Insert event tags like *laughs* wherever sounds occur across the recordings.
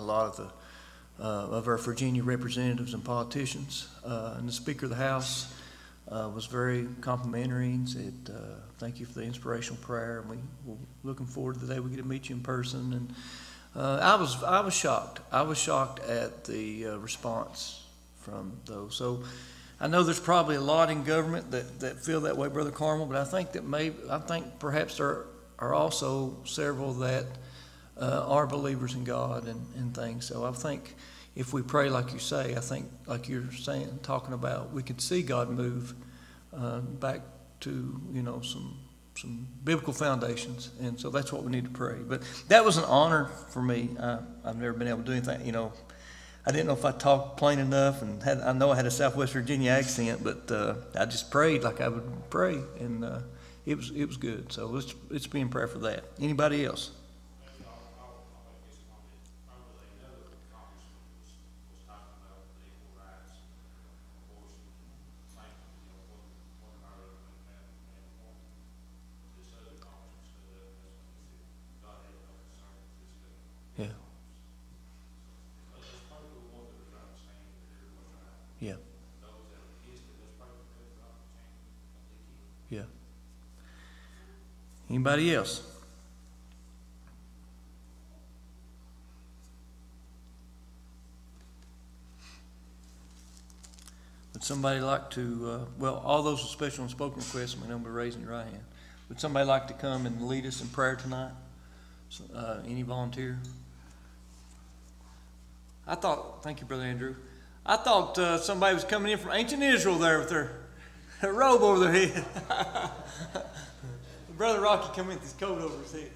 a lot of the uh, of our Virginia representatives and politicians. Uh, and the Speaker of the House uh, was very complimentary and said, "Thank you for the inspirational prayer." And we we're looking forward to the day we get to meet you in person. And I was I was shocked. I was shocked at the response from those. So. I know there's probably a lot in government that, that feel that way, Brother Carmel, but I think that maybe, I think perhaps there are also several that uh, are believers in God and, and things. So I think if we pray like you say, I think, like you're saying, talking about, we could see God move uh, back to, you know, some some biblical foundations, and so that's what we need to pray. But that was an honor for me. I, I've never been able to do anything, you know. I didn't know if I talked plain enough, and had, I know I had a Southwest Virginia accent, but uh, I just prayed like I would pray, and uh, it was it was good. So let's let's be in prayer for that. Anybody else? Maybe I'll, I'll, I'll make this comment. I really know that the congressman was, was talking about the equal rights, abortion, same, you know, what, what our, and, and what this other congressman stood up, and that's when he said, God had no concern with this guy. Yeah, Let's just pray for the ones that are trying to stand and do what's right. yeah, Those that are against it, let's pray for them, God, to change it, like they can. yeah. Anybody else? Would somebody like to, uh, well, all those with special and spoken requests, may number raising your right hand. Would somebody like to come and lead us in prayer tonight? So, Uh, any volunteer? I thought, thank you, Brother Andrew. I thought, uh, somebody was coming in from ancient Israel there with their, robe over their head. *laughs* Brother Rocky come in with his coat over his head.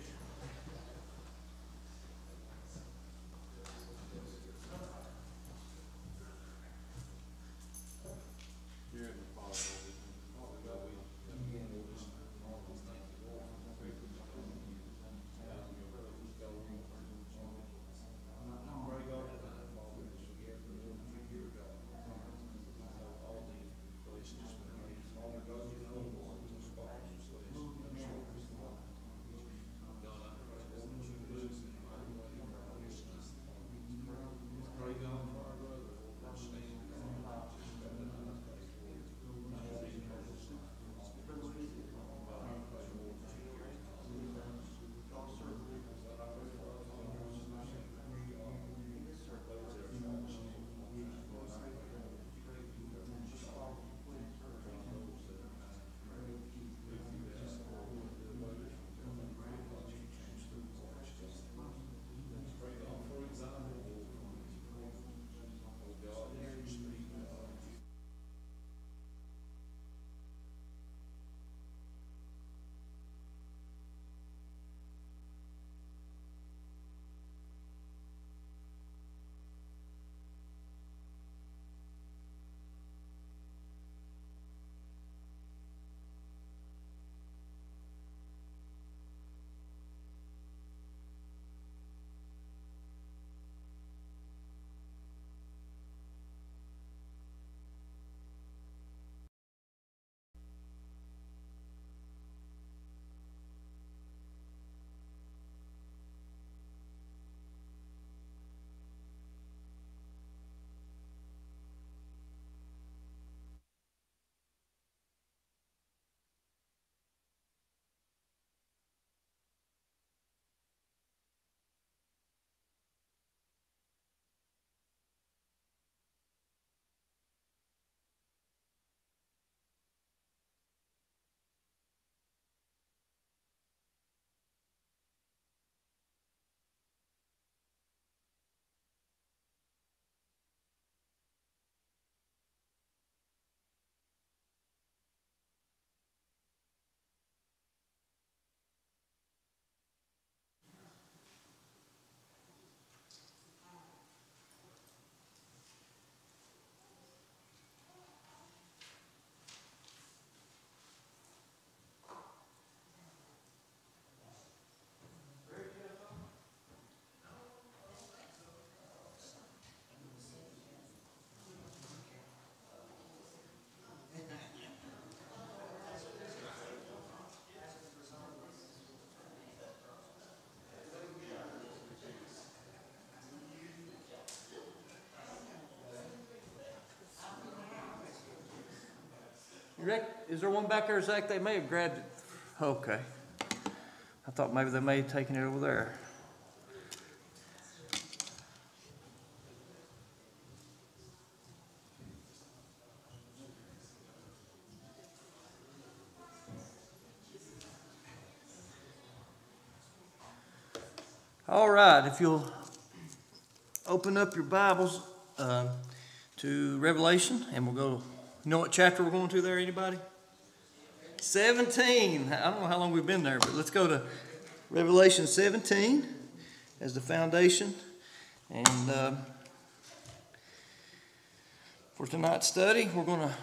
Rec- Is there one back there, Zach? They may have grabbed it. Okay. I thought maybe they may have taken it over there. All right, if you'll open up your Bibles um, to Revelation, and we'll go. You know what chapter we're going to there? Anybody? 17. I don't know how long we've been there, but let's go to Revelation 17 as the foundation. And uh, for tonight's study, we're going to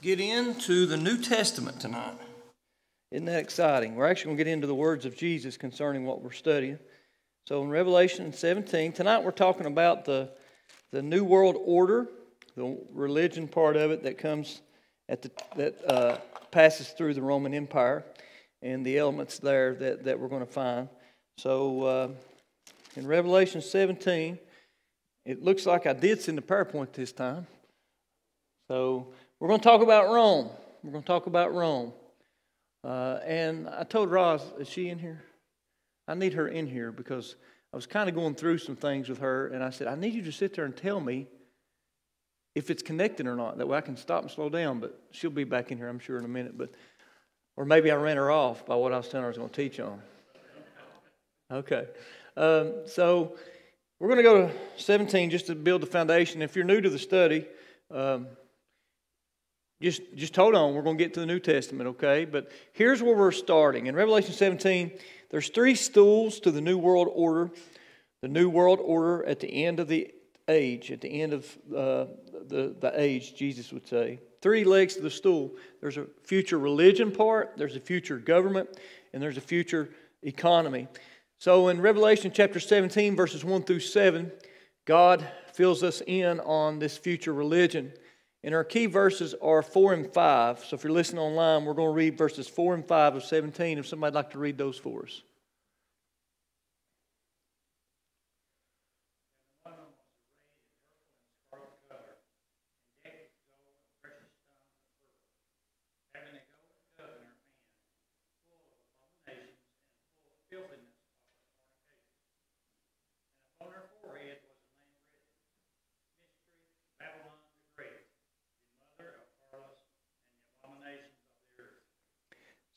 get into the New Testament tonight. Isn't that exciting? We're actually going to get into the words of Jesus concerning what we're studying. So in Revelation 17, tonight we're talking about the, the New World Order, the religion part of it that comes at the, that uh, passes through the Roman Empire, and the elements there that, that we're going to find. So uh, in Revelation 17, it looks like I did send the PowerPoint this time. So we're going to talk about Rome. We're going to talk about Rome. Uh, and I told Roz, is she in here? I need her in here because I was kind of going through some things with her, and I said, I need you to sit there and tell me if it's connected or not. That way I can stop and slow down. But she'll be back in here, I'm sure, in a minute. But or maybe I ran her off by what I was telling her I was going to teach on. Okay, um, so we're going to go to 17 just to build the foundation. If you're new to the study. Um, just, just hold on. We're going to get to the New Testament, okay? But here's where we're starting. In Revelation 17, there's three stools to the New World Order. The New World Order at the end of the age, at the end of uh, the, the age, Jesus would say. Three legs to the stool. There's a future religion part, there's a future government, and there's a future economy. So in Revelation chapter 17, verses 1 through 7, God fills us in on this future religion. And our key verses are 4 and 5. So if you're listening online, we're going to read verses 4 and 5 of 17. If somebody'd like to read those for us.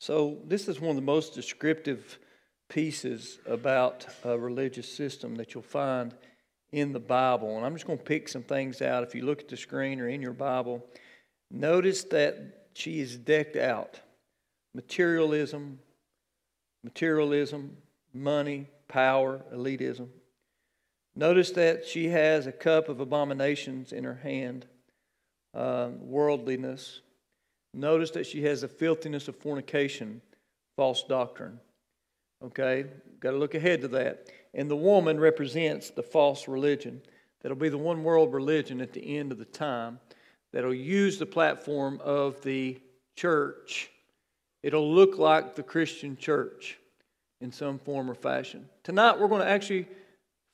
So, this is one of the most descriptive pieces about a religious system that you'll find in the Bible. And I'm just going to pick some things out. If you look at the screen or in your Bible, notice that she is decked out materialism, materialism, money, power, elitism. Notice that she has a cup of abominations in her hand, uh, worldliness, Notice that she has the filthiness of fornication, false doctrine. Okay? Got to look ahead to that. And the woman represents the false religion. That'll be the one world religion at the end of the time that'll use the platform of the church. It'll look like the Christian church in some form or fashion. Tonight, we're going to actually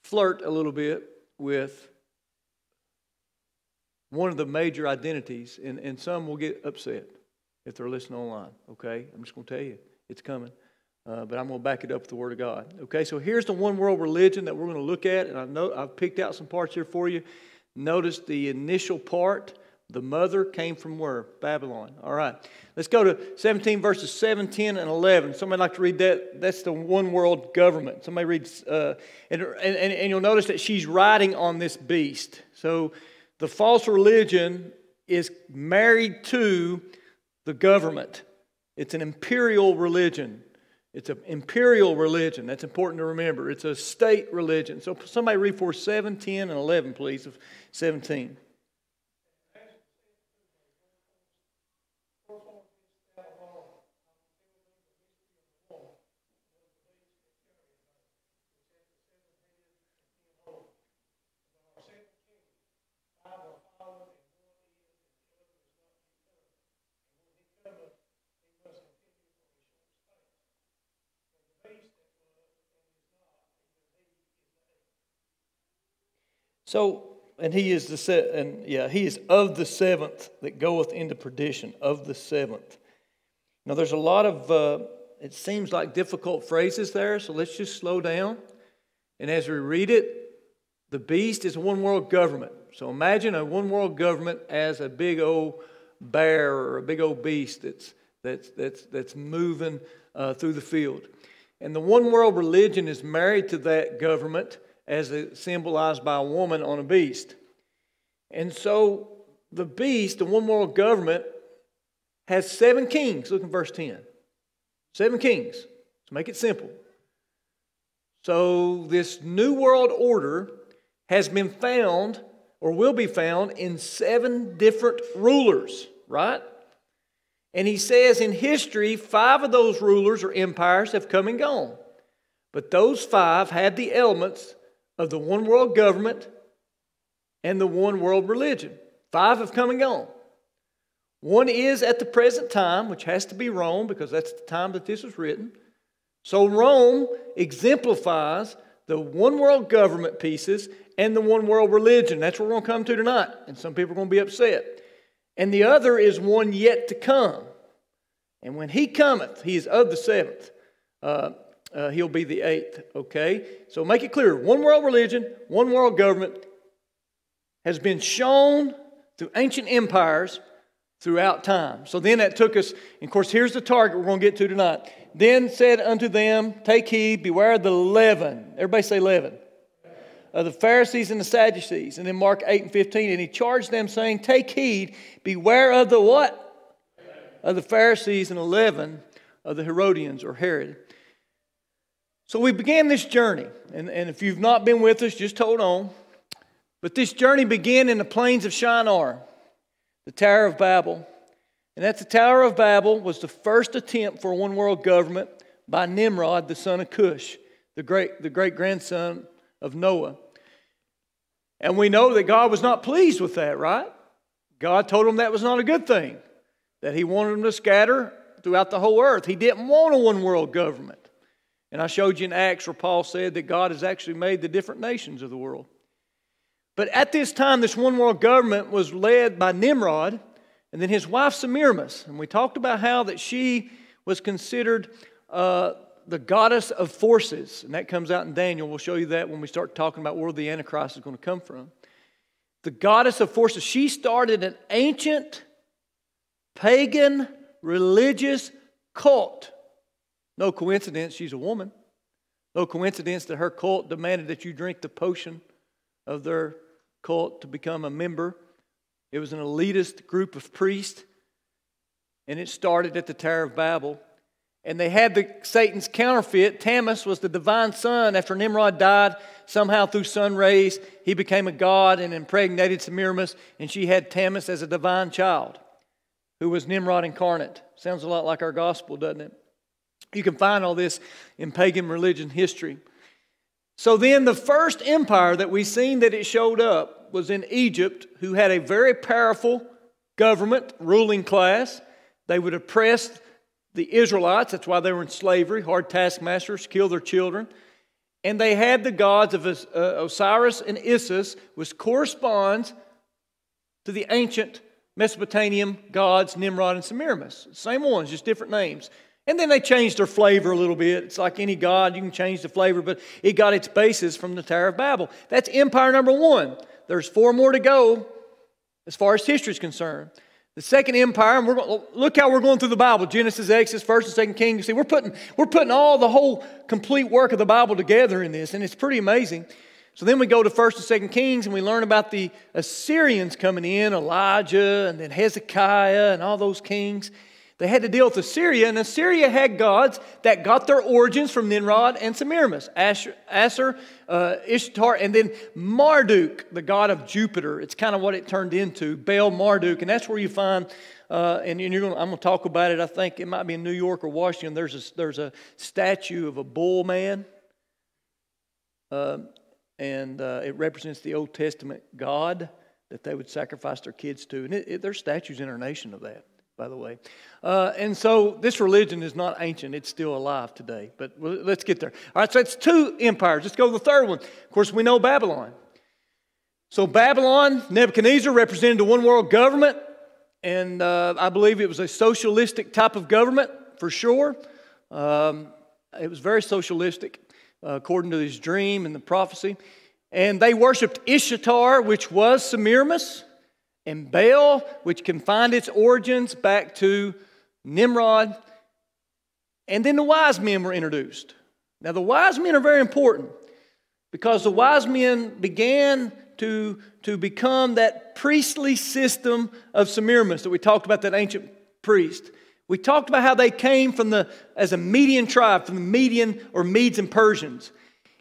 flirt a little bit with one of the major identities, and, and some will get upset if they're listening online, okay? I'm just going to tell you, it's coming. Uh, but I'm going to back it up with the Word of God. Okay, so here's the one world religion that we're going to look at, and I know I've picked out some parts here for you. Notice the initial part. The mother came from where? Babylon. All right. Let's go to 17 verses 7, 10, and 11. Somebody like to read that? That's the one world government. Somebody reads, uh, and, and, and you'll notice that she's riding on this beast. So the false religion is married to the government. It's an imperial religion. It's an imperial religion. That's important to remember. It's a state religion. So somebody read for 7, 10, and 11, please, of 17. So and he is the se- and yeah, he is of the seventh that goeth into perdition. Of the seventh. Now, there's a lot of uh, it seems like difficult phrases there, so let's just slow down. And as we read it, the beast is a one world government. So imagine a one world government as a big old bear or a big old beast that's that's that's that's moving uh, through the field. And the one world religion is married to that government as symbolized by a woman on a beast. And so the beast, the one world government, has seven kings. Look in verse 10. Seven kings. To make it simple. So this new world order has been found or will be found in seven different rulers, right? And he says in history, five of those rulers or empires have come and gone. But those five had the elements of the one world government and the one world religion. Five have come and gone. One is at the present time, which has to be Rome because that's the time that this was written. So Rome exemplifies the one world government pieces and the one world religion. That's what we're going to come to tonight. And some people are going to be upset and the other is one yet to come. And when he cometh, he is of the seventh. Uh, uh, he'll be the eighth. Okay? So make it clear one world religion, one world government has been shown through ancient empires throughout time. So then that took us, of course, here's the target we're going to get to tonight. Then said unto them, Take heed, beware of the leaven. Everybody say leaven of the Pharisees and the Sadducees. And then Mark 8 and 15, and he charged them, saying, Take heed, beware of the what? Of the Pharisees and leaven of the Herodians or Herod. So we began this journey. And, and if you've not been with us, just hold on. But this journey began in the plains of Shinar, the Tower of Babel. And at the Tower of Babel was the first attempt for one world government by Nimrod, the son of Cush, the great, the great grandson of Noah. And we know that God was not pleased with that, right? God told him that was not a good thing, that he wanted them to scatter throughout the whole earth. He didn't want a one world government. And I showed you in Acts where Paul said that God has actually made the different nations of the world. But at this time, this one world government was led by Nimrod and then his wife Semiramis. And we talked about how that she was considered uh, the goddess of forces, and that comes out in Daniel. We'll show you that when we start talking about where the Antichrist is going to come from. The goddess of forces, she started an ancient pagan religious cult. No coincidence, she's a woman. No coincidence that her cult demanded that you drink the potion of their cult to become a member. It was an elitist group of priests, and it started at the Tower of Babel. And they had the Satan's counterfeit. Tammuz was the divine son. After Nimrod died, somehow through sun rays, he became a god and impregnated Semiramis, and she had Tammuz as a divine child who was Nimrod incarnate. Sounds a lot like our gospel, doesn't it? You can find all this in pagan religion history. So then, the first empire that we've seen that it showed up was in Egypt, who had a very powerful government, ruling class. They would oppress the Israelites, that's why they were in slavery, hard taskmasters, kill their children. And they had the gods of uh, Osiris and Isis, which corresponds to the ancient Mesopotamian gods Nimrod and Semiramis. Same ones, just different names. And then they changed their flavor a little bit. It's like any god, you can change the flavor, but it got its basis from the Tower of Babel. That's empire number one. There's four more to go as far as history is concerned. The second empire, and we're going, look how we're going through the Bible Genesis, Exodus, 1st and 2nd Kings. You see, we're putting, we're putting all the whole complete work of the Bible together in this, and it's pretty amazing. So then we go to 1st and 2nd Kings, and we learn about the Assyrians coming in, Elijah, and then Hezekiah, and all those kings. They had to deal with Assyria, and Assyria had gods that got their origins from Nimrod and Semiramis, Ashur, uh, Ishtar, and then Marduk, the god of Jupiter. It's kind of what it turned into, Baal Marduk, and that's where you find. Uh, and, and gonna, I'm going to talk about it. I think it might be in New York or Washington. There's a, there's a statue of a bull man, uh, and uh, it represents the Old Testament God that they would sacrifice their kids to. And it, it, there's statues in our nation of that by the way. Uh, and so this religion is not ancient, it's still alive today. But let's get there. All right, so it's two empires. Let's go to the third one. Of course, we know Babylon. So, Babylon, Nebuchadnezzar represented the one world government, and uh, I believe it was a socialistic type of government for sure. Um, it was very socialistic, uh, according to his dream and the prophecy. And they worshiped Ishtar, which was Semiramis, and Baal, which can find its origins back to Nimrod. And then the wise men were introduced. Now, the wise men are very important because the wise men began to, to become that priestly system of Semiramis that we talked about, that ancient priest. We talked about how they came from the, as a Median tribe, from the Median or Medes and Persians.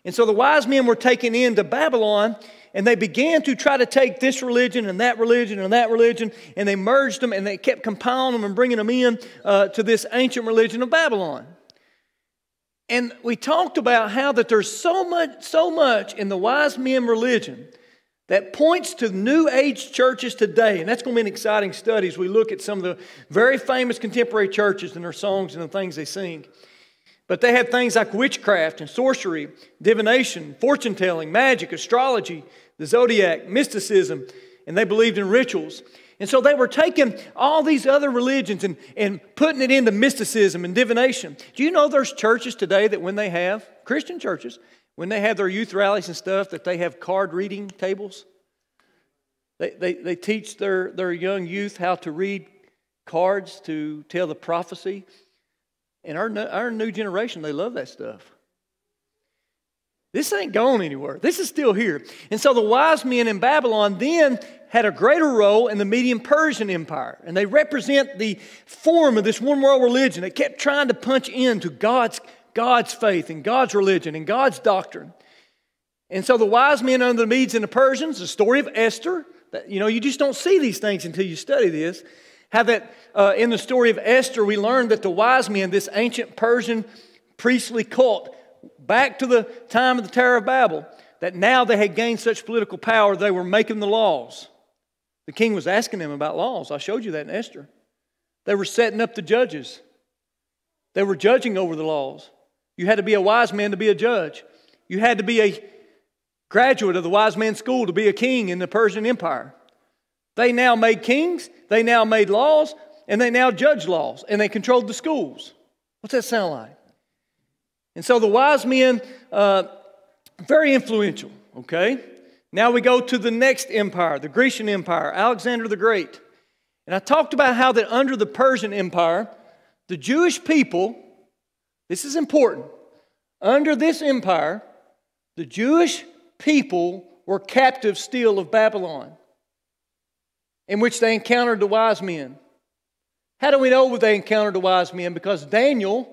And so the wise men were taken into Babylon and they began to try to take this religion and that religion and that religion and they merged them and they kept compiling them and bringing them in uh, to this ancient religion of Babylon. And we talked about how that there's so much, so much in the wise men religion that points to new age churches today. And that's going to be an exciting study as we look at some of the very famous contemporary churches and their songs and the things they sing. But they had things like witchcraft and sorcery, divination, fortune telling, magic, astrology, the zodiac, mysticism, and they believed in rituals. And so they were taking all these other religions and, and putting it into mysticism and divination. Do you know there's churches today that when they have, Christian churches, when they have their youth rallies and stuff, that they have card reading tables? They, they, they teach their, their young youth how to read cards to tell the prophecy. And our, our new generation, they love that stuff. This ain't going anywhere. This is still here. And so the wise men in Babylon then had a greater role in the Median Persian Empire. And they represent the form of this one world religion that kept trying to punch into God's, God's faith and God's religion and God's doctrine. And so the wise men under the Medes and the Persians, the story of Esther, that, you know, you just don't see these things until you study this. How that uh, in the story of Esther, we learn that the wise men, this ancient Persian priestly cult, back to the time of the Tower of Babel, that now they had gained such political power, they were making the laws. The king was asking them about laws. I showed you that in Esther. They were setting up the judges, they were judging over the laws. You had to be a wise man to be a judge, you had to be a graduate of the wise man school to be a king in the Persian Empire. They now made kings, they now made laws, and they now judge laws, and they controlled the schools. What's that sound like? And so the wise men, uh, very influential, okay? Now we go to the next empire, the Grecian Empire, Alexander the Great. And I talked about how that under the Persian Empire, the Jewish people, this is important, under this empire, the Jewish people were captives still of Babylon in which they encountered the wise men. How do we know they encountered the wise men? Because Daniel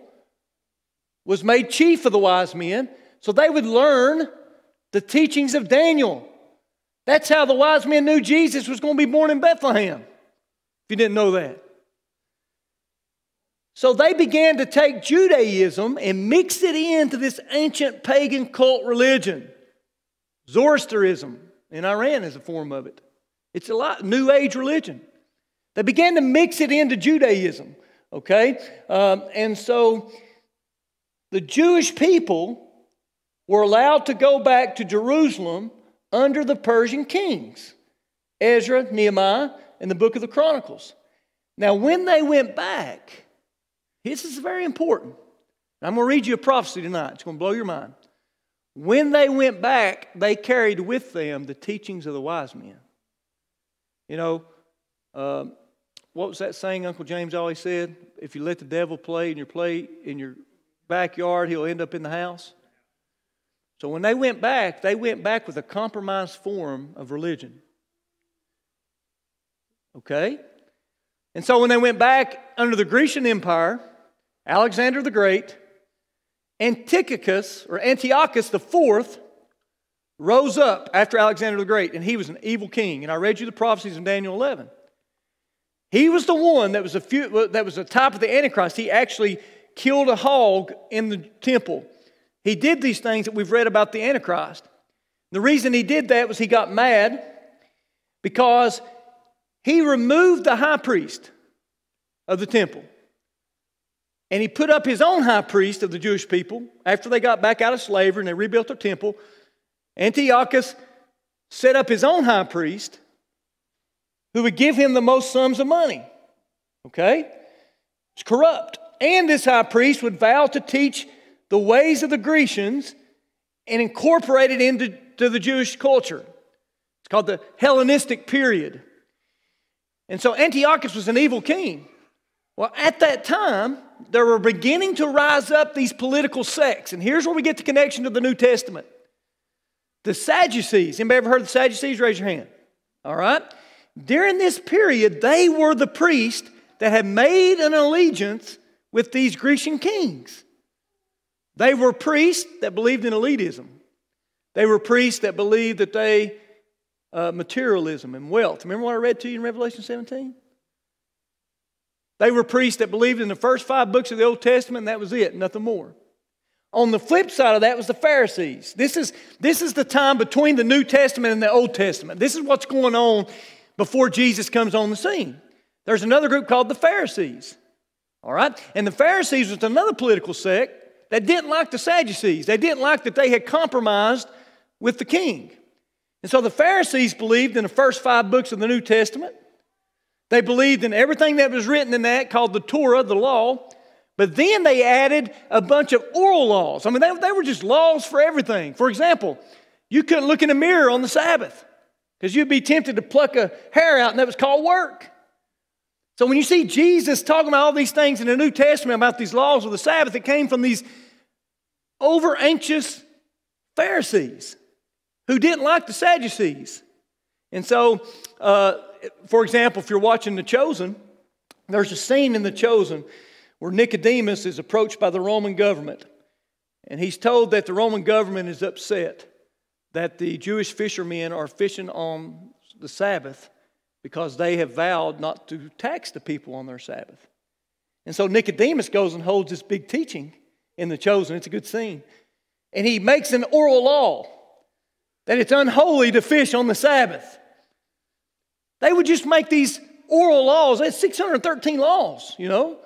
was made chief of the wise men, so they would learn the teachings of Daniel. That's how the wise men knew Jesus was going to be born in Bethlehem, if you didn't know that. So they began to take Judaism and mix it into this ancient pagan cult religion. Zoroastrianism in Iran is a form of it. It's a lot, New Age religion. They began to mix it into Judaism, okay? Um, and so the Jewish people were allowed to go back to Jerusalem under the Persian kings Ezra, Nehemiah, and the book of the Chronicles. Now, when they went back, this is very important. I'm going to read you a prophecy tonight. It's going to blow your mind. When they went back, they carried with them the teachings of the wise men. You know, uh, what was that saying Uncle James always said? If you let the devil play in your play in your backyard, he'll end up in the house. So when they went back, they went back with a compromised form of religion. Okay? And so when they went back under the Grecian Empire, Alexander the Great, Antiochus or Antiochus the fourth rose up after Alexander the Great, and he was an evil king. And I read you the prophecies in Daniel 11. He was the one that was a few, that was a type of the Antichrist. He actually killed a hog in the temple. He did these things that we've read about the Antichrist. The reason he did that was he got mad because he removed the high priest of the temple. And he put up his own high priest of the Jewish people after they got back out of slavery and they rebuilt their temple. Antiochus set up his own high priest who would give him the most sums of money. Okay? It's corrupt. And this high priest would vow to teach the ways of the Grecians and incorporate it into to the Jewish culture. It's called the Hellenistic period. And so Antiochus was an evil king. Well, at that time, there were beginning to rise up these political sects. And here's where we get the connection to the New Testament. The Sadducees. Anybody ever heard of the Sadducees? Raise your hand. All right. During this period, they were the priests that had made an allegiance with these Grecian kings. They were priests that believed in elitism. They were priests that believed that they, uh, materialism and wealth. Remember what I read to you in Revelation 17? They were priests that believed in the first five books of the Old Testament, and that was it, nothing more. On the flip side of that was the Pharisees. This is, this is the time between the New Testament and the Old Testament. This is what's going on before Jesus comes on the scene. There's another group called the Pharisees. All right? And the Pharisees was another political sect that didn't like the Sadducees. They didn't like that they had compromised with the king. And so the Pharisees believed in the first five books of the New Testament. They believed in everything that was written in that called the Torah, the law. But then they added a bunch of oral laws. I mean, they, they were just laws for everything. For example, you couldn't look in a mirror on the Sabbath because you'd be tempted to pluck a hair out, and that was called work. So when you see Jesus talking about all these things in the New Testament about these laws of the Sabbath, it came from these over anxious Pharisees who didn't like the Sadducees. And so, uh, for example, if you're watching The Chosen, there's a scene in The Chosen where Nicodemus is approached by the Roman government. And he's told that the Roman government is upset that the Jewish fishermen are fishing on the Sabbath because they have vowed not to tax the people on their Sabbath. And so Nicodemus goes and holds this big teaching in the chosen. It's a good scene. And he makes an oral law that it's unholy to fish on the Sabbath. They would just make these oral laws. That's 613 laws, you know.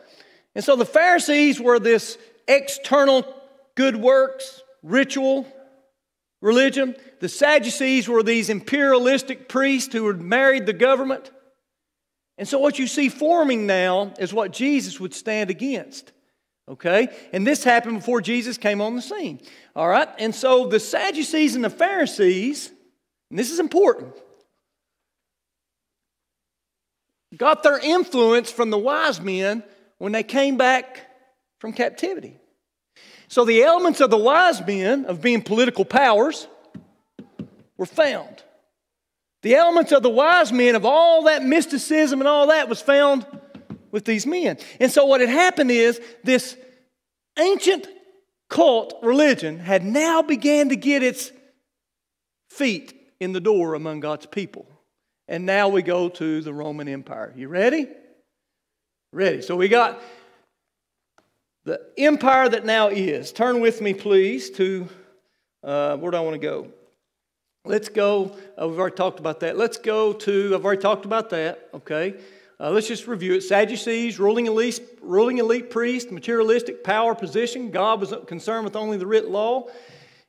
And so the Pharisees were this external good works, ritual, religion. The Sadducees were these imperialistic priests who had married the government. And so, what you see forming now is what Jesus would stand against. Okay? And this happened before Jesus came on the scene. All right? And so, the Sadducees and the Pharisees, and this is important, got their influence from the wise men when they came back from captivity. So the elements of the wise men of being political powers were found. The elements of the wise men of all that mysticism and all that was found with these men. And so what had happened is this ancient cult religion had now began to get its feet in the door among God's people. And now we go to the Roman Empire. You ready? Ready. So we got the empire that now is. Turn with me, please, to uh, where do I want to go? Let's go. Uh, we've already talked about that. Let's go to, I've already talked about that, okay? Uh, let's just review it. Sadducees, ruling elite, ruling elite priest, materialistic power position. God was concerned with only the writ law.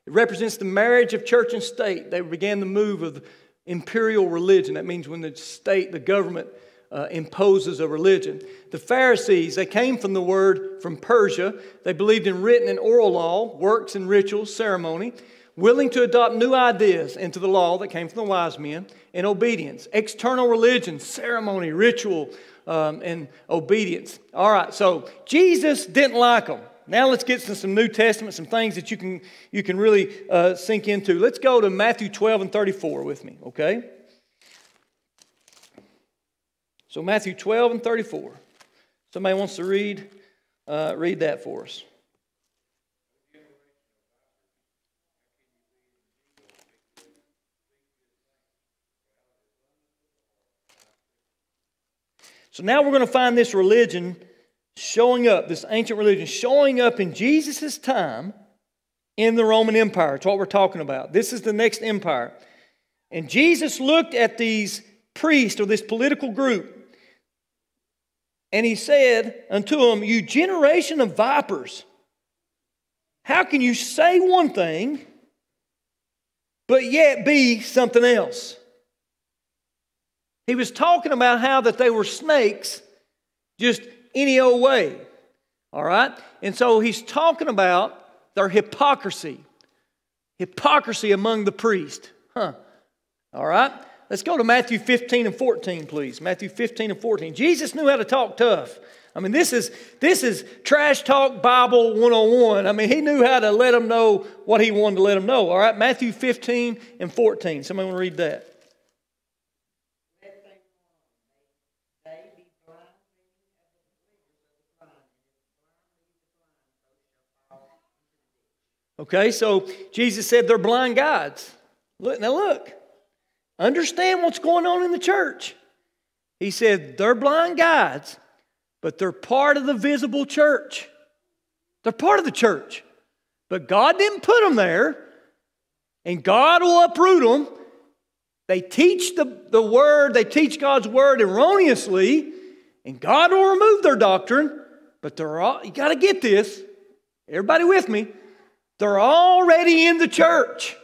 It represents the marriage of church and state. They began the move of imperial religion. That means when the state, the government, uh, imposes a religion. The Pharisees, they came from the word from Persia. They believed in written and oral law, works and rituals, ceremony, willing to adopt new ideas into the law that came from the wise men, and obedience. External religion, ceremony, ritual, um, and obedience. All right, so Jesus didn't like them. Now let's get to some New Testament, some things that you can, you can really uh, sink into. Let's go to Matthew 12 and 34 with me, okay? So, Matthew 12 and 34. Somebody wants to read, uh, read that for us. So now we're going to find this religion showing up, this ancient religion showing up in Jesus' time in the Roman Empire. It's what we're talking about. This is the next empire. And Jesus looked at these priests or this political group and he said unto them, You generation of vipers, how can you say one thing but yet be something else. He was talking about how that they were snakes just any old way. All right? And so he's talking about their hypocrisy. Hypocrisy among the priests. Huh. All right? Let's go to Matthew 15 and 14, please. Matthew 15 and 14. Jesus knew how to talk tough. I mean, this is, this is trash talk Bible 101. I mean, he knew how to let them know what he wanted to let them know. All right, Matthew 15 and 14. Somebody want to read that? Okay, so Jesus said they're blind guides. Look, now look, understand what's going on in the church. He said they're blind guides but they're part of the visible church. They're part of the church. But God didn't put them there, and God will uproot them. They teach the, the word, they teach God's word erroneously, and God will remove their doctrine. But they're all, you got to get this. Everybody with me? They're already in the church.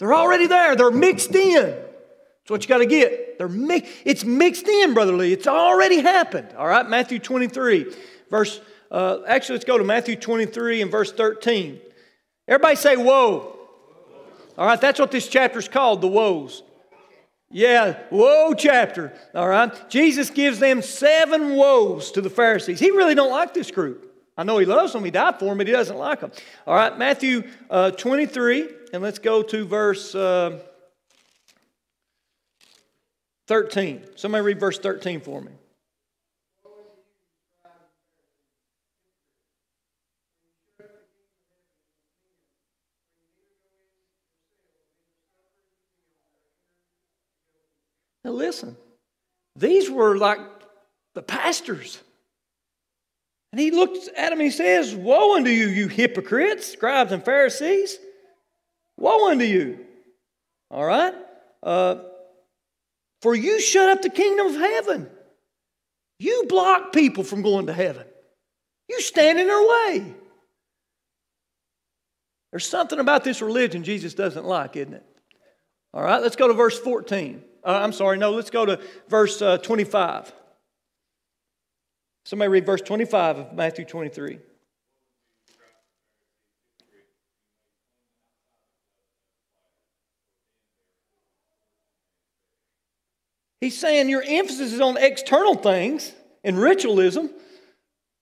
They're already there. They're mixed in. That's what you got to get. They're mi- it's mixed in, Brother Lee. It's already happened. All right, Matthew 23, verse, uh, actually, let's go to Matthew 23 and verse 13. Everybody say, Whoa. All right, that's what this chapter is called, the woes. Yeah, woe chapter. All right. Jesus gives them seven woes to the Pharisees. He really don't like this group. I know he loves them. He died for them, but he doesn't like them. All right, Matthew uh, 23, and let's go to verse. Uh, 13. Somebody read verse 13 for me. Now, listen, these were like the pastors. And he looks at them and he says, Woe unto you, you hypocrites, scribes and Pharisees. Woe unto you. All right? Uh, for you shut up the kingdom of heaven. You block people from going to heaven. You stand in their way. There's something about this religion Jesus doesn't like, isn't it? All right, let's go to verse 14. Uh, I'm sorry, no, let's go to verse uh, 25. Somebody read verse 25 of Matthew 23. He's saying your emphasis is on external things and ritualism,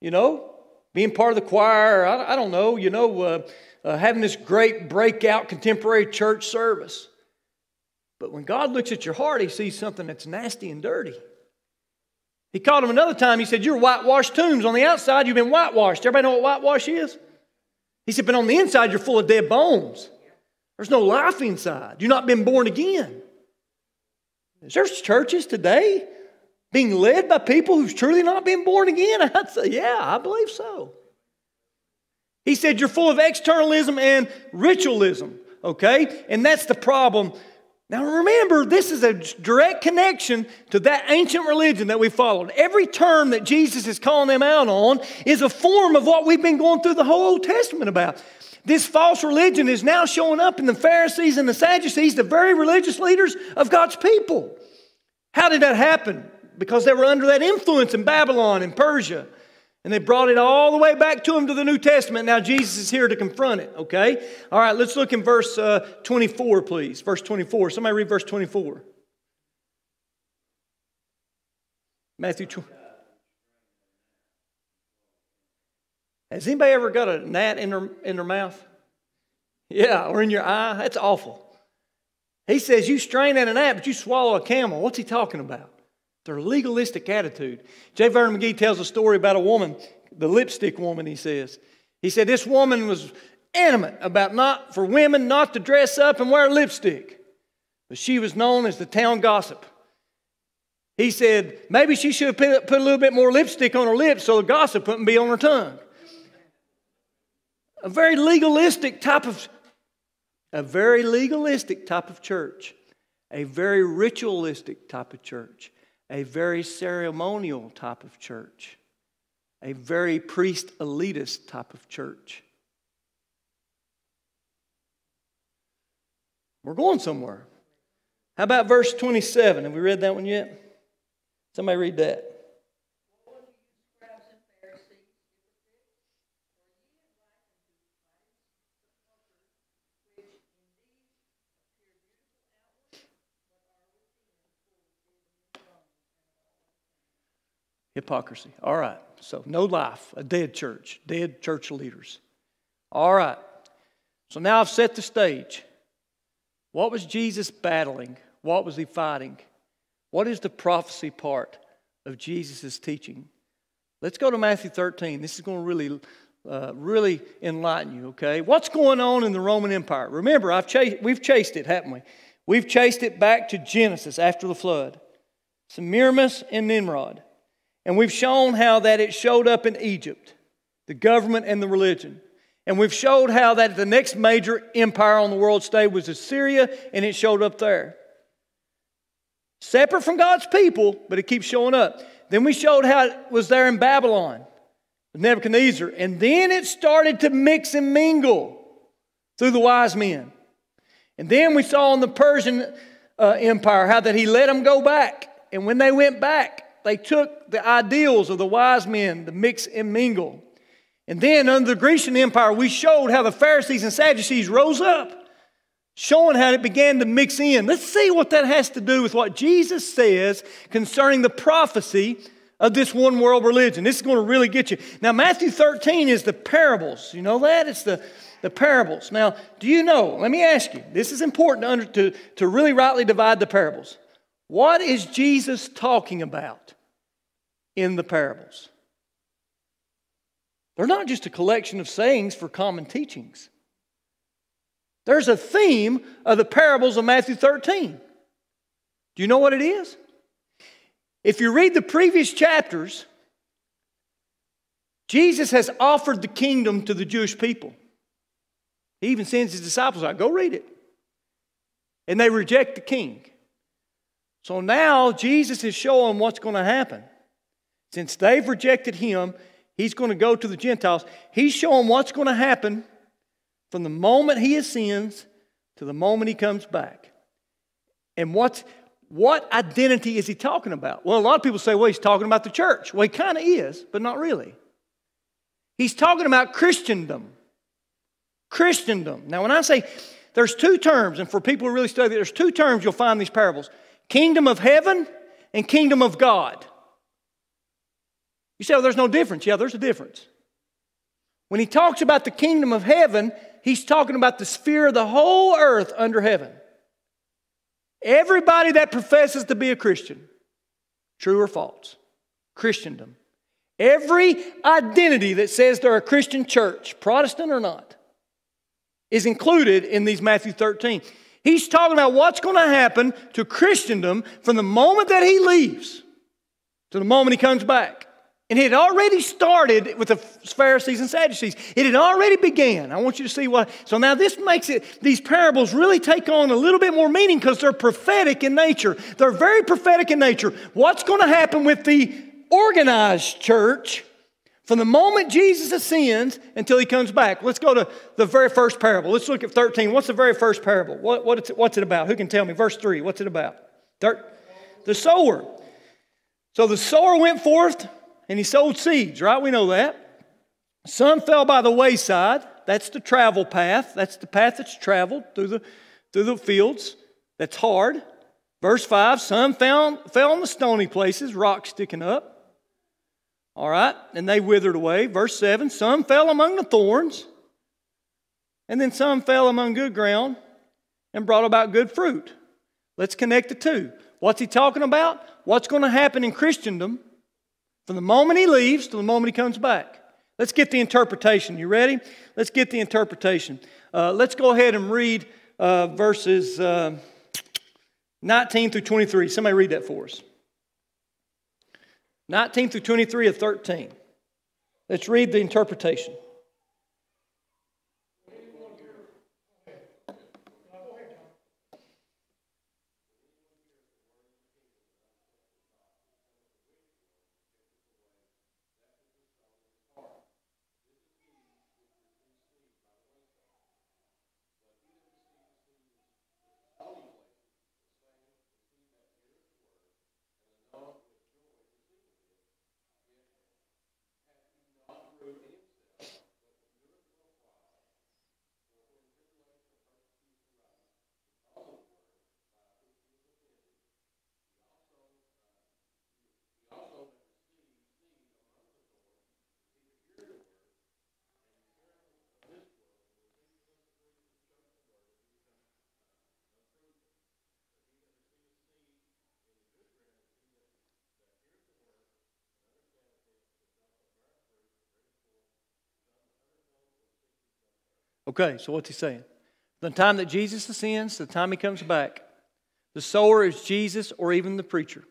you know, being part of the choir, I, I don't know, you know, uh, uh, having this great breakout contemporary church service. But when God looks at your heart, He sees something that's nasty and dirty. He called him another time. He said, You're whitewashed tombs. On the outside, you've been whitewashed. Everybody know what whitewash is? He said, But on the inside, you're full of dead bones. There's no life inside. You've not been born again. Is there churches today being led by people who's truly not been born again? *laughs* I'd say, yeah, I believe so. He said, You're full of externalism and ritualism, okay? And that's the problem. Now remember, this is a direct connection to that ancient religion that we followed. Every term that Jesus is calling them out on is a form of what we've been going through the whole Old Testament about. This false religion is now showing up in the Pharisees and the Sadducees, the very religious leaders of God's people. How did that happen? Because they were under that influence in Babylon and Persia. And they brought it all the way back to them to the New Testament. Now Jesus is here to confront it, okay? All right, let's look in verse uh, 24, please. Verse 24. Somebody read verse 24. Matthew 20. Has anybody ever got a gnat in their, in their mouth? Yeah, or in your eye? That's awful. He says you strain at a gnat, but you swallow a camel. What's he talking about? Their legalistic attitude. J. Vernon McGee tells a story about a woman, the lipstick woman, he says. He said this woman was adamant about not for women not to dress up and wear lipstick. But she was known as the town gossip. He said maybe she should have put, put a little bit more lipstick on her lips so the gossip wouldn't be on her tongue a very legalistic type of a very legalistic type of church, a very ritualistic type of church, a very ceremonial type of church, a very priest elitist type of church. We're going somewhere. How about verse 27? Have we read that one yet? Somebody read that. Hypocrisy. All right. So, no life, a dead church, dead church leaders. All right. So now I've set the stage. What was Jesus battling? What was he fighting? What is the prophecy part of Jesus' teaching? Let's go to Matthew 13. This is going to really, uh, really enlighten you, okay? What's going on in the Roman Empire? Remember, I've chased, we've chased it, haven't we? We've chased it back to Genesis after the flood. Semiramis and Nimrod. And we've shown how that it showed up in Egypt, the government and the religion. And we've showed how that the next major empire on the world stage was Assyria, and it showed up there. Separate from God's people, but it keeps showing up. Then we showed how it was there in Babylon with Nebuchadnezzar. And then it started to mix and mingle through the wise men. And then we saw in the Persian uh, Empire how that he let them go back. And when they went back, they took the ideals of the wise men, to mix and mingle, and then under the Grecian Empire, we showed how the Pharisees and Sadducees rose up, showing how it began to mix in. Let's see what that has to do with what Jesus says concerning the prophecy of this one world religion. This is going to really get you. Now, Matthew 13 is the parables. You know that? It's the, the parables. Now, do you know? Let me ask you. This is important to, to, to really rightly divide the parables. What is Jesus talking about in the parables? They're not just a collection of sayings for common teachings. There's a theme of the parables of Matthew 13. Do you know what it is? If you read the previous chapters, Jesus has offered the kingdom to the Jewish people. He even sends his disciples out, go read it. And they reject the king. So now Jesus is showing what's going to happen. Since they've rejected him, He's going to go to the Gentiles. He's showing what's going to happen from the moment he ascends to the moment he comes back. And what's, what identity is he talking about? Well, a lot of people say, well, he's talking about the church. Well, he kind of is, but not really. He's talking about Christendom. Christendom. Now, when I say there's two terms, and for people who really study, there's two terms you'll find in these parables kingdom of heaven and kingdom of God. You say, well, there's no difference. Yeah, there's a difference. When he talks about the kingdom of heaven, he's talking about the sphere of the whole earth under heaven. Everybody that professes to be a Christian, true or false, Christendom. Every identity that says they're a Christian church, Protestant or not, is included in these Matthew 13. He's talking about what's going to happen to Christendom from the moment that he leaves to the moment he comes back. And it had already started with the Pharisees and Sadducees. It had already began. I want you to see what. So now this makes it, these parables really take on a little bit more meaning because they're prophetic in nature. They're very prophetic in nature. What's going to happen with the organized church from the moment Jesus ascends until he comes back? Let's go to the very first parable. Let's look at 13. What's the very first parable? What, what what's it about? Who can tell me? Verse 3. What's it about? The sower. So the sower went forth and he sowed seeds, right? We know that. Some fell by the wayside. That's the travel path. That's the path that's traveled through the, through the fields. That's hard. Verse 5 Some found, fell on the stony places, rocks sticking up. All right, and they withered away. Verse 7 Some fell among the thorns, and then some fell among good ground and brought about good fruit. Let's connect the two. What's he talking about? What's going to happen in Christendom from the moment he leaves to the moment he comes back. Let's get the interpretation. You ready? Let's get the interpretation. Uh, let's go ahead and read uh, verses uh, 19 through 23. Somebody read that for us. 19 through 23 of 13. Let's read the interpretation. Okay, so what's he saying? The time that Jesus ascends, the time he comes back, the sower is Jesus or even the preacher.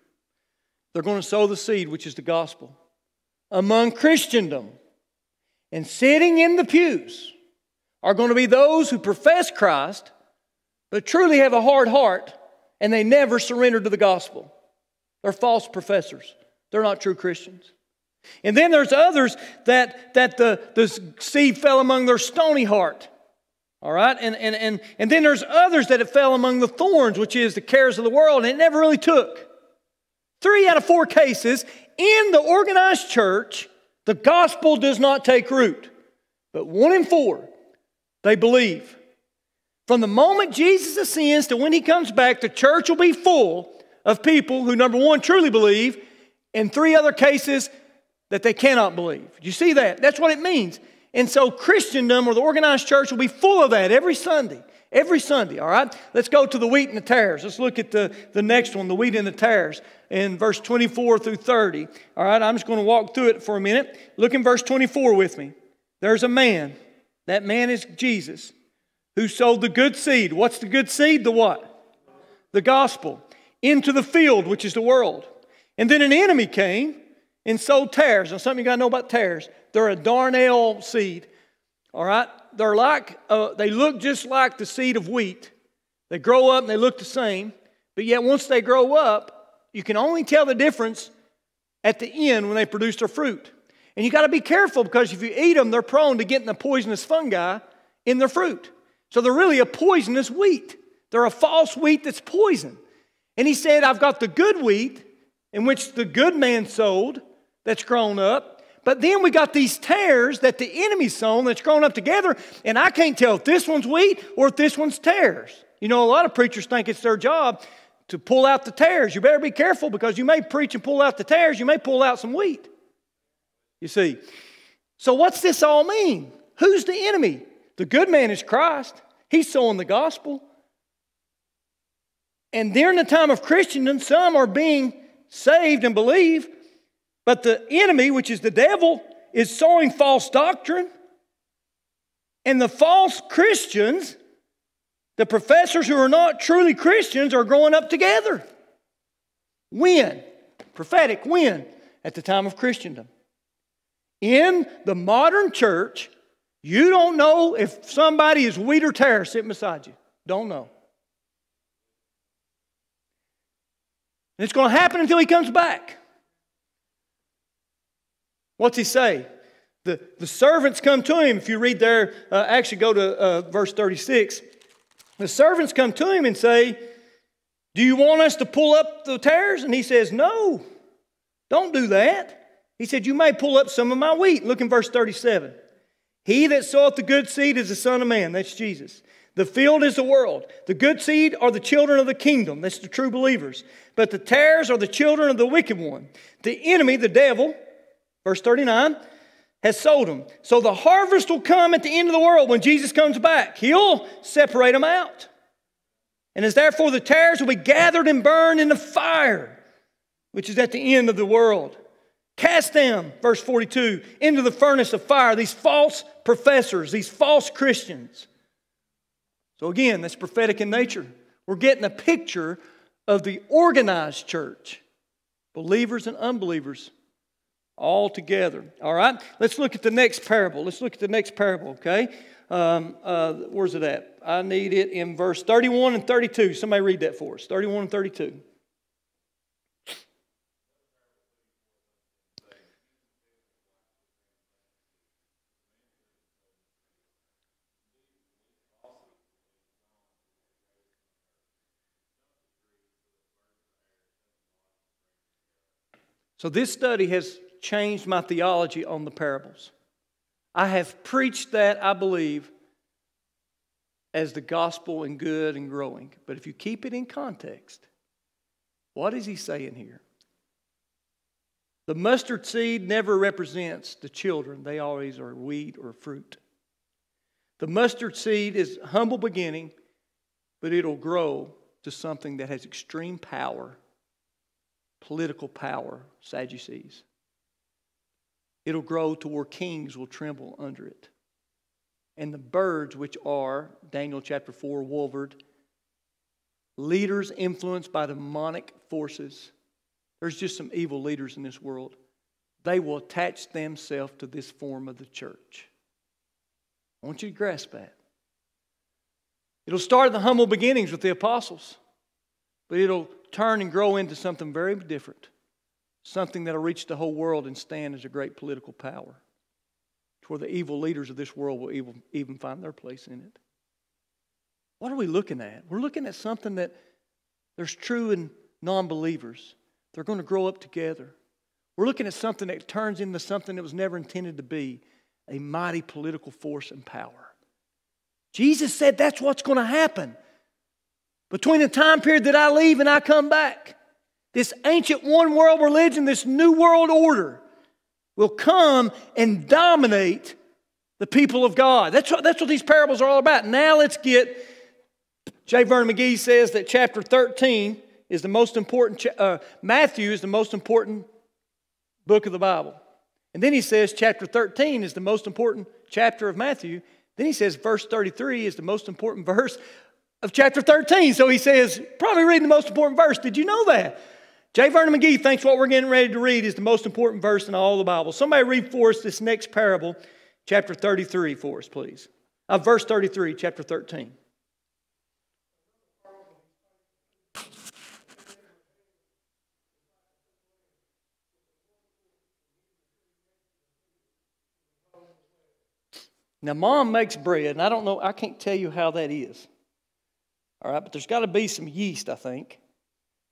They're going to sow the seed, which is the gospel, among Christendom. And sitting in the pews are going to be those who profess Christ, but truly have a hard heart, and they never surrender to the gospel. They're false professors, they're not true Christians. And then there's others that, that the, the seed fell among their stony heart. All right? And, and, and, and then there's others that it fell among the thorns, which is the cares of the world, and it never really took. Three out of four cases in the organized church, the gospel does not take root. But one in four, they believe. From the moment Jesus ascends to when he comes back, the church will be full of people who, number one, truly believe, and three other cases, that they cannot believe. You see that? That's what it means. And so Christendom or the organized church will be full of that every Sunday. Every Sunday, all right? Let's go to the wheat and the tares. Let's look at the, the next one, the wheat and the tares, in verse 24 through 30. All right, I'm just going to walk through it for a minute. Look in verse 24 with me. There's a man. That man is Jesus, who sowed the good seed. What's the good seed? The what? The gospel. Into the field, which is the world. And then an enemy came and sowed tares. Now, something you got to know about tares. They're a darnel seed. All right? They're like, uh, they look just like the seed of wheat. They grow up and they look the same. But yet, once they grow up, you can only tell the difference at the end when they produce their fruit. And you got to be careful because if you eat them, they're prone to getting the poisonous fungi in their fruit. So they're really a poisonous wheat. They're a false wheat that's poison. And he said, I've got the good wheat in which the good man sowed, that's grown up. But then we got these tares that the enemy's sown that's grown up together, and I can't tell if this one's wheat or if this one's tares. You know, a lot of preachers think it's their job to pull out the tares. You better be careful because you may preach and pull out the tares, you may pull out some wheat. You see. So, what's this all mean? Who's the enemy? The good man is Christ. He's sowing the gospel. And during the time of Christendom, some are being saved and believe, but the enemy, which is the devil, is sowing false doctrine. And the false Christians, the professors who are not truly Christians, are growing up together. When? Prophetic, when? At the time of Christendom. In the modern church, you don't know if somebody is wheat or tare sitting beside you. Don't know. And it's going to happen until he comes back. What's he say? The, the servants come to him. If you read there, uh, actually go to uh, verse 36. The servants come to him and say, Do you want us to pull up the tares? And he says, No, don't do that. He said, You may pull up some of my wheat. Look in verse 37. He that soweth the good seed is the Son of Man. That's Jesus. The field is the world. The good seed are the children of the kingdom. That's the true believers. But the tares are the children of the wicked one. The enemy, the devil, verse 39, has sold them. So the harvest will come at the end of the world when Jesus comes back. He'll separate them out. And as therefore the tares will be gathered and burned in the fire, which is at the end of the world. Cast them, verse 42, into the furnace of fire, these false professors, these false Christians. So again, that's prophetic in nature. We're getting a picture of the organized church, believers and unbelievers all together. All right? Let's look at the next parable. Let's look at the next parable, okay? Um, uh, where's it at? I need it in verse 31 and 32. Somebody read that for us 31 and 32. So, this study has changed my theology on the parables. I have preached that, I believe, as the gospel and good and growing. But if you keep it in context, what is he saying here? The mustard seed never represents the children, they always are wheat or fruit. The mustard seed is humble beginning, but it'll grow to something that has extreme power, political power, Sadducees. It'll grow to where kings will tremble under it. and the birds, which are, Daniel chapter 4, Walvoord, leaders influenced by demonic forces. There's just some evil leaders in this world. They will attach themselves to this form of the church. I want you to grasp that. It'll start at the humble beginnings with the apostles, but it'll turn and grow into something very different, something that'll reach the whole world and stand as a great political power, to where the evil leaders of this world will even, find their place in it. What are we looking at? We're looking at something that there's true and non believers. They're going to grow up together. We're looking at something that turns into something that was never intended to be a mighty political force and power. Jesus said that's what's going to happen between the time period that I leave and I come back. This ancient one world religion, this new world order, will come and dominate the people of God. That's what, that's what these parables are all about. Now let's get, J. Vernon McGee says that chapter 13 is the most important, uh, Matthew is the most important book of the Bible. And then he says chapter 13 is the most important chapter of Matthew. Then he says verse 33 is the most important *laughs* verse of chapter 13. So he says, probably reading the most important verse. Did you know that? J. Vernon McGee thinks what we're getting ready to read is the most important verse in all the Bible. Somebody read for us this next parable, chapter 33, for us, please. Uh, verse 33, chapter 13. Now, mom makes bread, and I don't know, I can't tell you how that is. All right, but there's got to be some yeast, I think.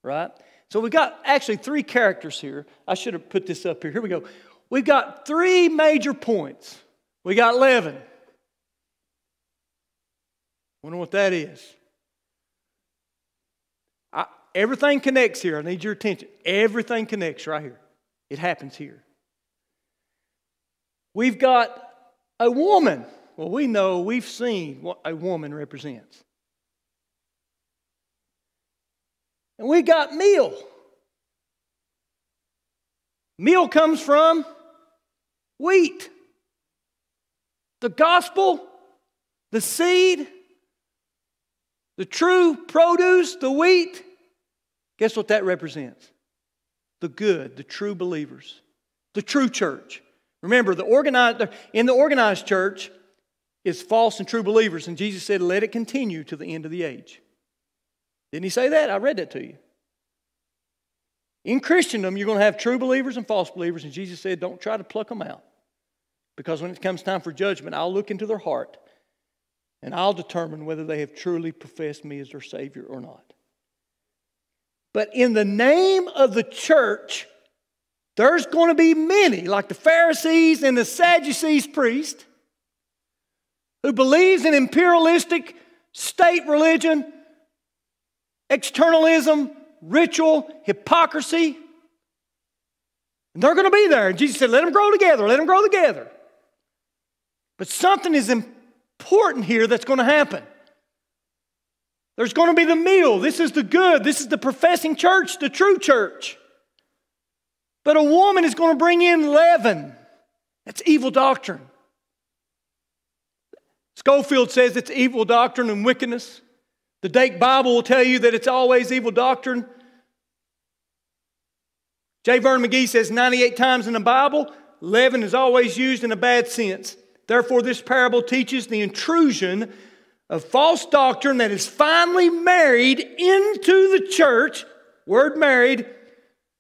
Right? So we've got actually three characters here. I should have put this up here. Here we go. We've got three major points. We got leaven. Wonder what that is. I, everything connects here. I need your attention. Everything connects right here. It happens here. We've got a woman. Well, we know, we've seen what a woman represents. And we got meal. Meal comes from wheat. The gospel, the seed, the true produce, the wheat. Guess what that represents? The good, the true believers, the true church. Remember, the organized, in the organized church is false and true believers, and Jesus said, let it continue to the end of the age. Didn't he say that? I read that to you. In Christendom, you're going to have true believers and false believers, and Jesus said, don't try to pluck them out. Because when it comes time for judgment, I'll look into their heart and I'll determine whether they have truly professed me as their Savior or not. But in the name of the church, there's going to be many, like the Pharisees and the Sadducees priest, who believes in imperialistic state religion, externalism, ritual, hypocrisy. And they're going to be there. And Jesus said, let them grow together, let them grow together. But something is important here that's going to happen. There's going to be the meal. This is the good. This is the professing church, the true church. But a woman is going to bring in leaven. That's evil doctrine. Scofield says it's evil doctrine and wickedness. The Dake Bible will tell you that it's always evil doctrine. J. Vernon McGee says 98 times in the Bible, leaven is always used in a bad sense. Therefore, this parable teaches the intrusion of false doctrine that is finally married into the church, word married,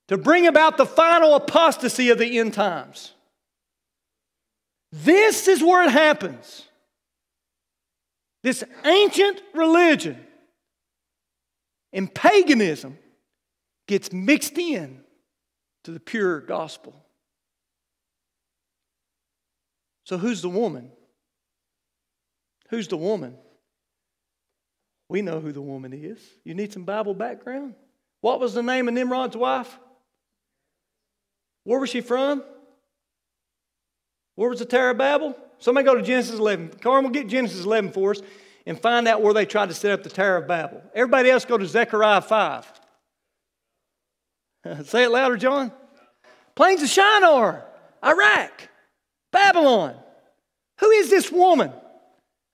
to bring about the final apostasy of the end times. This is where it happens. This ancient religion and paganism gets mixed in to the pure gospel. So, who's the woman? Who's the woman? We know who the woman is. You need some Bible background? What was the name of Nimrod's wife? Where was she from? Where was the Tower of Babel? Somebody go to Genesis 11. Carmen will get Genesis 11 for us and find out where they tried to set up the Tower of Babel. Everybody else go to Zechariah 5. *laughs* Say it louder, John. Plains of Shinar, Iraq, Babylon. Who is this woman?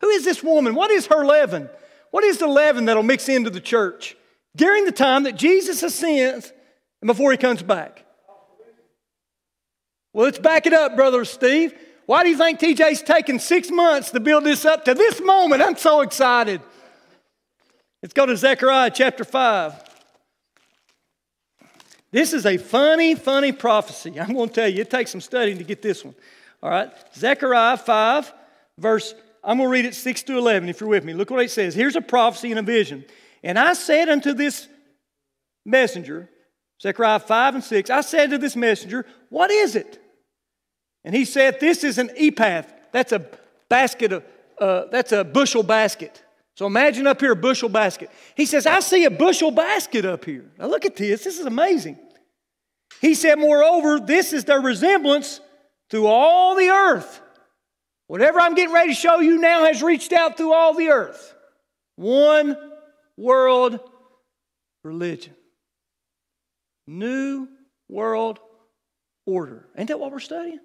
Who is this woman? What is her leaven? What is the leaven that'll mix into the church during the time that Jesus ascends and before he comes back? Well, let's back it up, Brother Steve. Why do you think TJ's taken six months to build this up to this moment? I'm so excited. Let's go to Zechariah chapter 5. This is a funny, funny prophecy. I'm going to tell you, it takes some studying to get this one. All right, Zechariah 5, verse, I'm going to read it 6 to 11 if you're with me. Look what it says. Here's a prophecy and a vision. And I said unto this messenger, Zechariah 5 and 6, I said to this messenger, What is it? And he said, This is an ephah. That's a basket of, uh, that's a bushel basket. So imagine up here a bushel basket. He says, I see a bushel basket up here. Now look at this. This is amazing. He said, Moreover, this is their resemblance through all the earth. Whatever I'm getting ready to show you now has reached out through all the earth. One world religion. New world order. Ain't that what we're studying?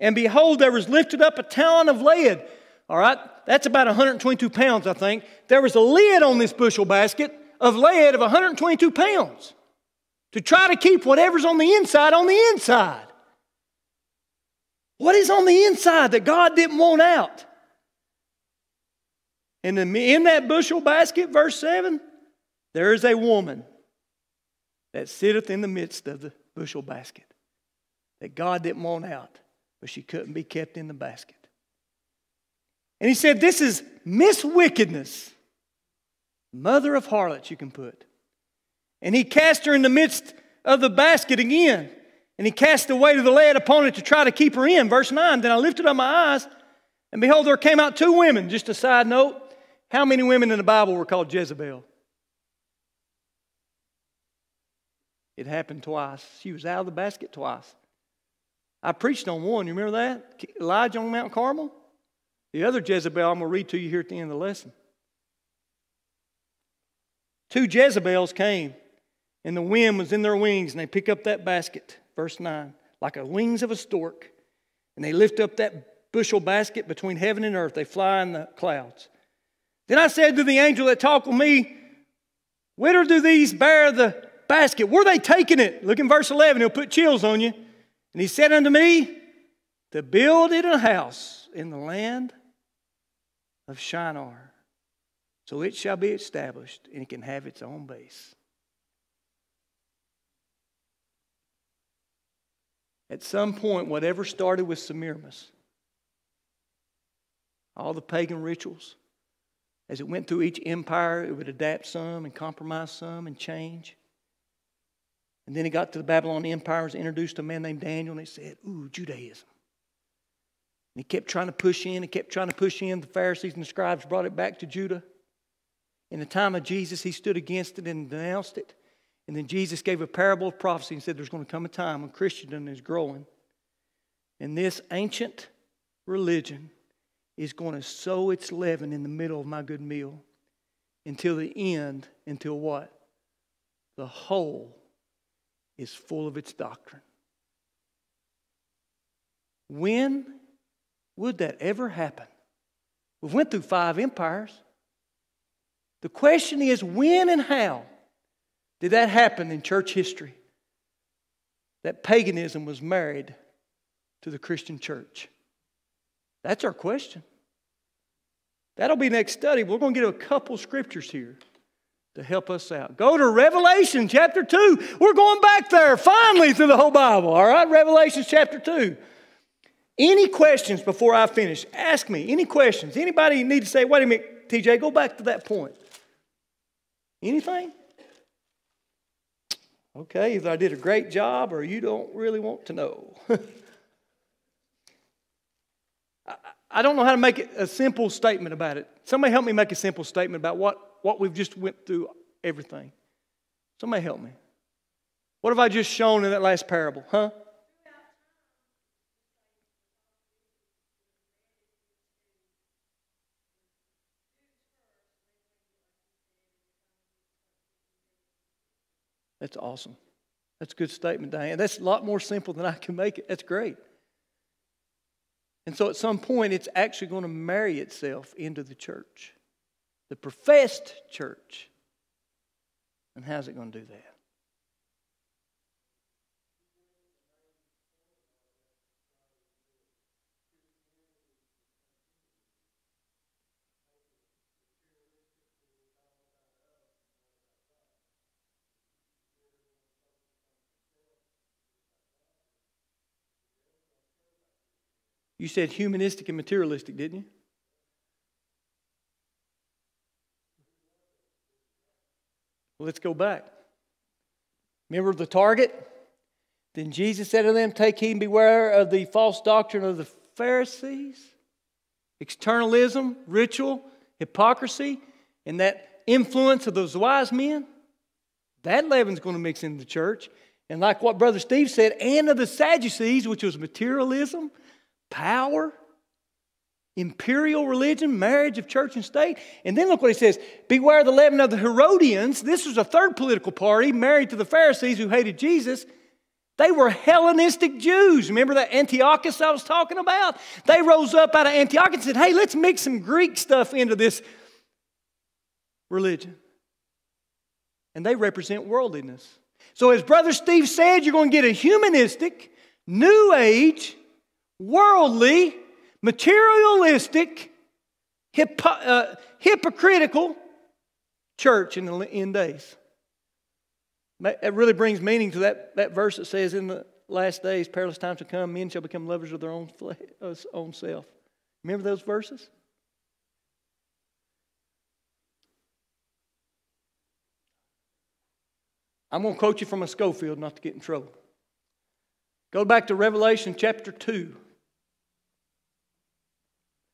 And behold, there was lifted up a talent of lead. All right, that's about 122 pounds, I think. There was a lid on this bushel basket of lead of 122 pounds to try to keep whatever's on the inside on the inside. What is on the inside that God didn't want out? And in that bushel basket, verse 7, there is a woman that sitteth in the midst of the bushel basket that God didn't want out, but she couldn't be kept in the basket. And he said, This is Miss Wickedness, mother of harlots, you can put. And he cast her in the midst of the basket again. And he cast the weight of the lead upon it to try to keep her in. Verse 9 Then I lifted up my eyes, and behold, there came out two women. Just a side note how many women in the Bible were called Jezebel? It happened twice. She was out of the basket twice. I preached on one. You remember that? Elijah on Mount Carmel? The other Jezebel, I'm going to read to you here at the end of the lesson. Two Jezebels came, and the wind was in their wings, and they pick up that basket verse 9, like the wings of a stork. And they lift up that bushel basket between heaven and earth. They fly in the clouds. Then I said to the angel that talked with me, Whither do these bear the basket? Where are they taking it? Look in verse 11, he'll put chills on you. And he said unto me, To build it a house in the land of Shinar. So it shall be established, and it can have its own base. At some point, whatever started with Semiramis, all the pagan rituals, as it went through each empire, it would adapt some and compromise some and change. And then he got to the Babylonian Empire, was introduced a man named Daniel, and he said, Ooh, Judaism. And he kept trying to push in, he kept trying to push in. The Pharisees and the scribes brought it back to Judah. In the time of Jesus, he stood against it and denounced it. And then Jesus gave a parable of prophecy and said there's going to come a time when Christendom is growing. And this ancient religion is going to sow its leaven in the middle of my good meal until the end, until what? The whole is full of its doctrine. When would that ever happen? We've went through five empires. The question is when and how did that happen in church history? That paganism was married to the Christian church. That's our question. That'll be next study. We're going to get a couple scriptures here to help us out. Go to Revelation chapter 2. We're going back there finally through the whole Bible. All right, Revelation chapter 2. Any questions before I finish? Ask me. Any questions? Anybody need to say, wait a minute, TJ, go back to that point. Anything? Okay, either I did a great job or you don't really want to know. *laughs* I don't know how to make a simple statement about it. Somebody help me make a simple statement about what, what we've just went through everything. Somebody help me. What have I just shown in that last parable, huh? That's awesome. That's a good statement, Diane. That's a lot more simple than I can make it. That's great. And so at some point, it's actually going to marry itself into the church, the professed church. And how's it going to do that? You said humanistic and materialistic, didn't you? Let's go back. Remember the target? Then Jesus said to them, Take heed and beware of the false doctrine of the Pharisees, externalism, ritual, hypocrisy, and that influence of those wise men. That leaven's going to mix into the church. And like what Brother Steve said, and of the Sadducees, which was materialism, power, imperial religion, marriage of church and state. And then look what he says Beware the leaven of the Herodians. This was a third political party married to the Pharisees who hated Jesus. They were Hellenistic Jews. Remember that Antiochus I was talking about? They rose up out of Antioch and said, Hey, let's mix some Greek stuff into this religion. And they represent worldliness. So, as Brother Steve said, you're going to get a humanistic, new age, worldly, materialistic, uh, hypocritical church in the end days. It really brings meaning to that, that verse that says, In the last days, perilous times will come, men shall become lovers of their own, uh, own self. Remember those verses? I'm going to quote you from a Scofield not to get in trouble. Go back to Revelation chapter 2.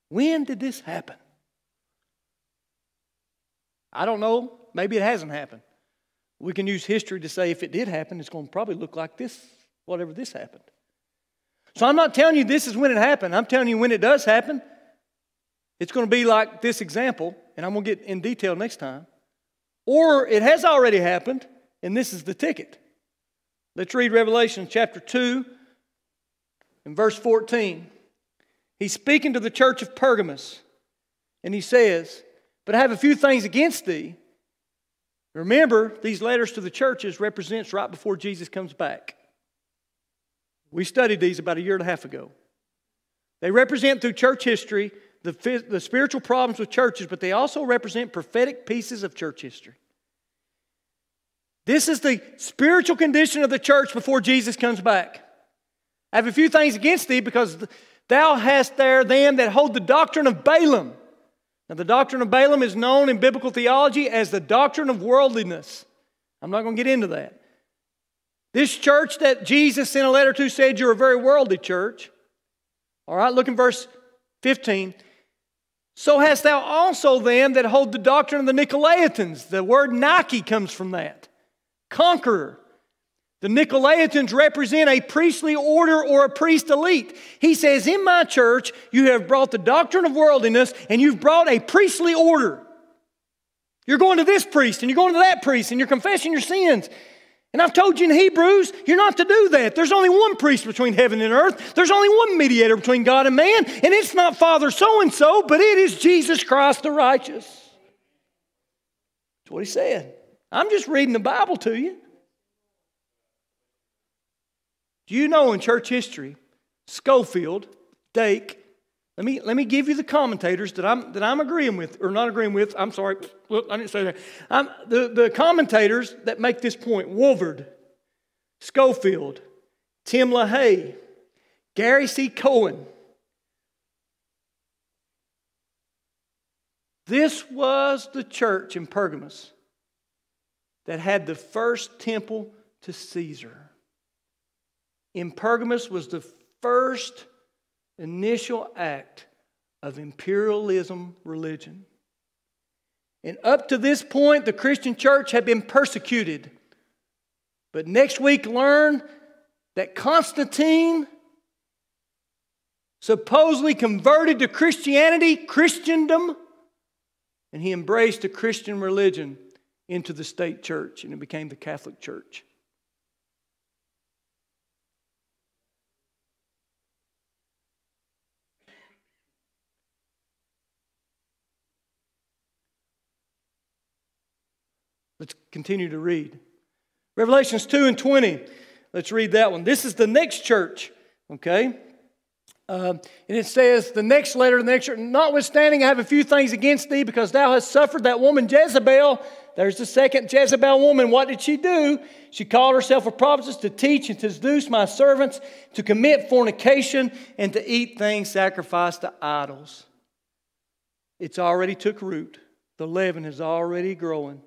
When did this happen? I don't know. Maybe it hasn't happened. We can use history to say if it did happen, it's going to probably look like this, whatever this happened. So I'm not telling you this is when it happened. I'm telling you when it does happen, it's going to be like this example, and I'm going to get in detail next time. Or it has already happened, and this is the ticket. Let's read Revelation chapter 2 and verse 14. He's speaking to the church of Pergamos, and he says, But I have a few things against thee. Remember, these letters to the churches represents right before Jesus comes back. We studied these about a year and a half ago. They represent through church history the, the spiritual problems with churches, but they also represent prophetic pieces of church history. This is the spiritual condition of the church before Jesus comes back. I have a few things against thee because Thou hast there them that hold the doctrine of Balaam. Now, the doctrine of Balaam is known in biblical theology as the doctrine of worldliness. I'm not going to get into that. This church that Jesus sent a letter to said, You're a very worldly church. All right, look in verse 15. So hast thou also them that hold the doctrine of the Nicolaitans. The word Nike comes from that. Conqueror. The Nicolaitans represent a priestly order or a priest elite. He says, In my church, you have brought the doctrine of worldliness and you've brought a priestly order. You're going to this priest and you're going to that priest and you're confessing your sins. And I've told you in Hebrews, you're not to do that. There's only one priest between heaven and earth. There's only one mediator between God and man, and it's not Father so and so, but it is Jesus Christ the righteous. That's what he said. I'm just reading the Bible to you. Do you know in church history, Scofield, Dake, let me, let me give you the commentators that I'm, that I'm agreeing with, or not agreeing with. I'm sorry, well, I didn't say that. I'm, the, the commentators that make this point Walvoord, Scofield, Tim LaHaye, Gary G. Cohen. This was the church in Pergamos that had the first temple to Caesar in Pergamos was the first initial act of imperialism religion. And up to this point, the Christian church had been persecuted. But next week, learn that Constantine supposedly converted to Christianity, Christendom, and he embraced a Christian religion into the state church, and it became the Catholic Church. Let's continue to read. Revelations 2 and 20. Let's read that one. This is the next church, okay? Uh, and it says, the next letter, the next church, notwithstanding, I have a few things against thee because thou hast suffered that woman Jezebel. There's the second Jezebel woman. What did she do? She called herself a prophetess to teach and to seduce my servants to commit fornication and to eat things sacrificed to idols. It's already took root. The leaven is already growing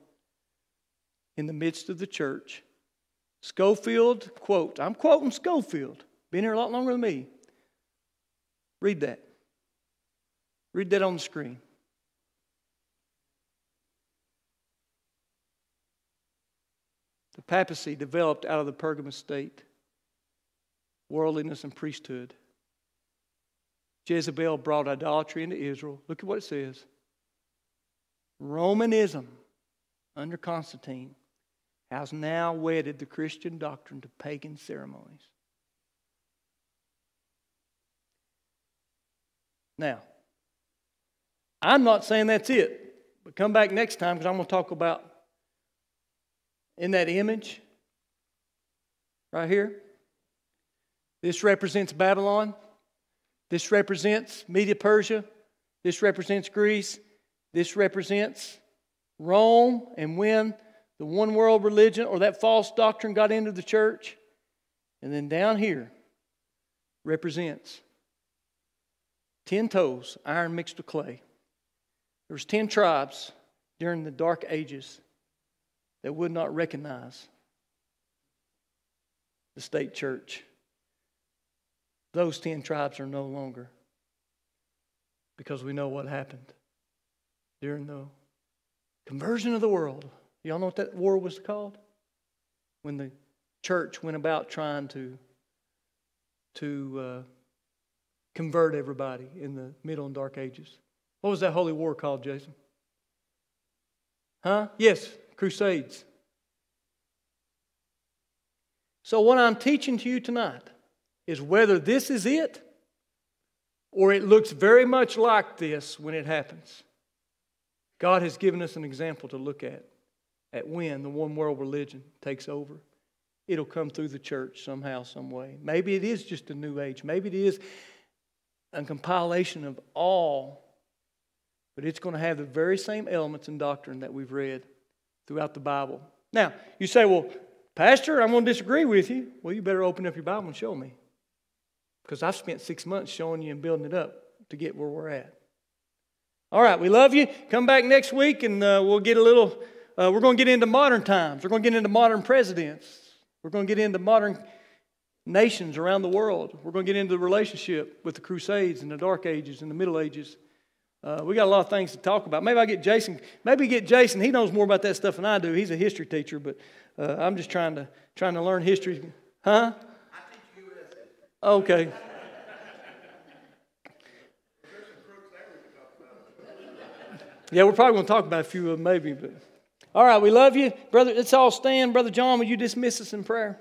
in the midst of the church. Scofield, quote, I'm quoting Scofield, been here a lot longer than me. Read that. Read that on the screen. The papacy developed out of the Pergamos state, worldliness and priesthood. Jezebel brought idolatry into Israel. Look at what it says Romanism under Constantine has now wedded the Christian doctrine to pagan ceremonies. Now, I'm not saying that's it, but come back next time because I'm going to talk about in that image right here. This represents Babylon. This represents Media Persia. This represents Greece. This represents Rome. And when the one world religion or that false doctrine got into the church, and then down here represents 10 toes, iron mixed with clay. There was 10 tribes during the dark ages that would not recognize the state church. Those 10 tribes are no longer because we know what happened during the conversion of the world. Y'all know what that war was called? When the church went about trying to, to uh, convert everybody in the Middle and Dark Ages. What was that holy war called, Jason? Huh? Yes, Crusades. So, what I'm teaching to you tonight is whether this is it or it looks very much like this when it happens. God has given us an example to look at at when the one world religion takes over. It'll come through the church somehow, some way. Maybe it is just a new age. Maybe it is a compilation of all, but it's going to have the very same elements and doctrine that we've read throughout the Bible. Now, you say, well, Pastor, I'm going to disagree with you. Well, you better open up your Bible and show me. Because I've spent six months showing you and building it up to get where we're at. All right, we love you. Come back next week and uh, we'll get a little, uh, we're going to get into modern times. We're going to get into modern presidents. We're going to get into modern nations around the world. We're going to get into the relationship with the Crusades and the Dark Ages and the Middle Ages. Uh, we got a lot of things to talk about. Maybe I get Jason. Maybe get Jason. He knows more about that stuff than I do. He's a history teacher, but uh, I'm just trying to trying to learn history. Huh? Okay. Yeah, we're probably going to talk about a few of them, maybe. But all right, we love you, brother. Let's all stand, brother John. Will you dismiss us in prayer?